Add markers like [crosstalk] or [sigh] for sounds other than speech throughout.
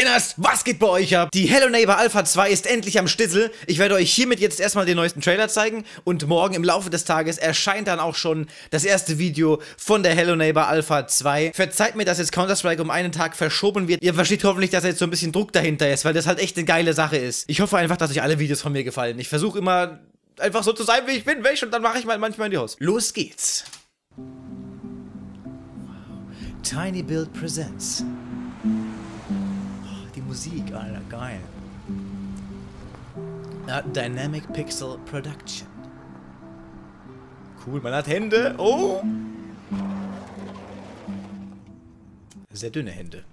Kinders, was geht bei euch ab? Die Hello Neighbor Alpha 2 ist endlich am Stissel. Ich werde euch hiermit jetzt erstmal den neuesten Trailer zeigen und morgen im Laufe des Tages erscheint dann auch schon das erste Video von der Hello Neighbor Alpha 2. Verzeiht mir, dass jetzt Counter-Strike um einen Tag verschoben wird. Ihr versteht hoffentlich, dass jetzt so ein bisschen Druck dahinter ist, weil das halt echt eine geile Sache ist. Ich hoffe einfach, dass euch alle Videos von mir gefallen. Ich versuche immer einfach so zu sein, wie ich bin, welch und dann mache ich mal manchmal in die Haus. Los geht's. Tiny Build Presents. Musik, Alter, geil. Uh, Dynamic Pixel Production. Cool, man hat Hände. Oh! Sehr dünne Hände.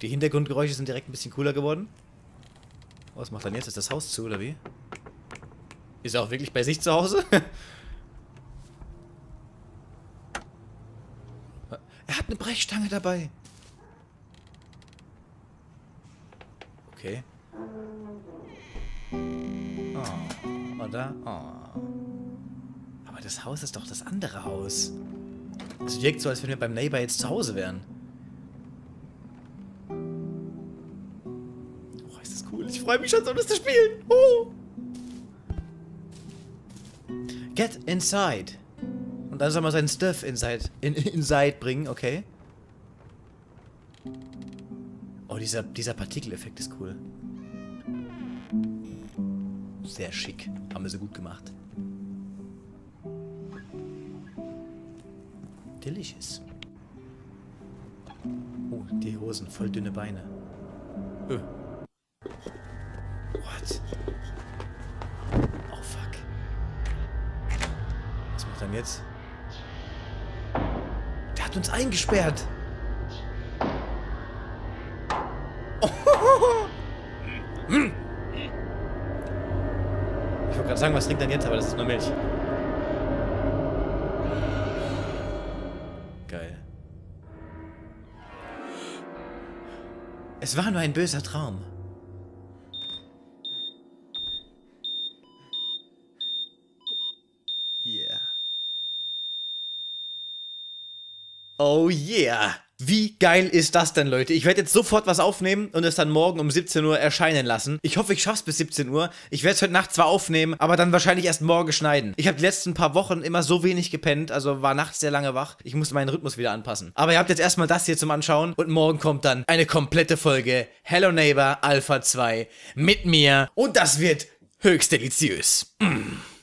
Die Hintergrundgeräusche sind direkt ein bisschen cooler geworden. Was macht dann jetzt? Ist das Haus zu, oder wie? Ist er auch wirklich bei sich zu Hause? [laughs] er hat eine Brechstange dabei. Okay. Oh, oder? Oh. Aber das Haus ist doch das andere Haus. Es wirkt so, als wenn wir beim Neighbor jetzt zu Hause wären. Oh, ist das cool. Ich freue mich schon so, das zu spielen. Oh. Get inside. Und dann soll man seinen Stuff inside, in, [laughs] inside bringen, okay. Oh, dieser, dieser Partikeleffekt ist cool. Sehr schick. Haben wir so gut gemacht. Delicious. Oh, die Hosen, voll dünne Beine. Öh. What? Oh, fuck. Was macht er denn jetzt? Hat uns eingesperrt. Ich wollte gerade sagen, was trinkt denn jetzt, aber das ist nur Milch. Geil. Es war nur ein böser Traum. Yeah. Oh yeah. Wie geil ist das denn, Leute? Ich werde jetzt sofort was aufnehmen und es dann morgen um 17 Uhr erscheinen lassen. Ich hoffe, ich schaff's bis 17 Uhr. Ich werde es heute Nacht zwar aufnehmen, aber dann wahrscheinlich erst morgen schneiden. Ich habe die letzten paar Wochen immer so wenig gepennt, also war nachts sehr lange wach. Ich musste meinen Rhythmus wieder anpassen. Aber ihr habt jetzt erstmal das hier zum Anschauen und morgen kommt dann eine komplette Folge Hello Neighbor Alpha 2 mit mir und das wird höchst deliziös. Mm.